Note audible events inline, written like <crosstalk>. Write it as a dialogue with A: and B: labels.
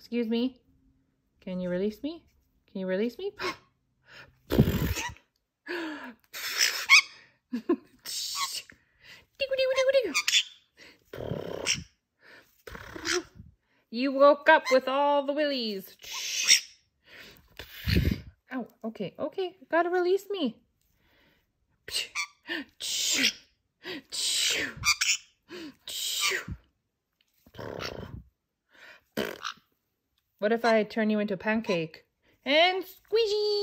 A: Excuse me. Can you release me? Can you release me? <laughs> You woke up with all the willies. Oh, okay, okay, gotta release me. What if I turn you into a pancake? And squeegee!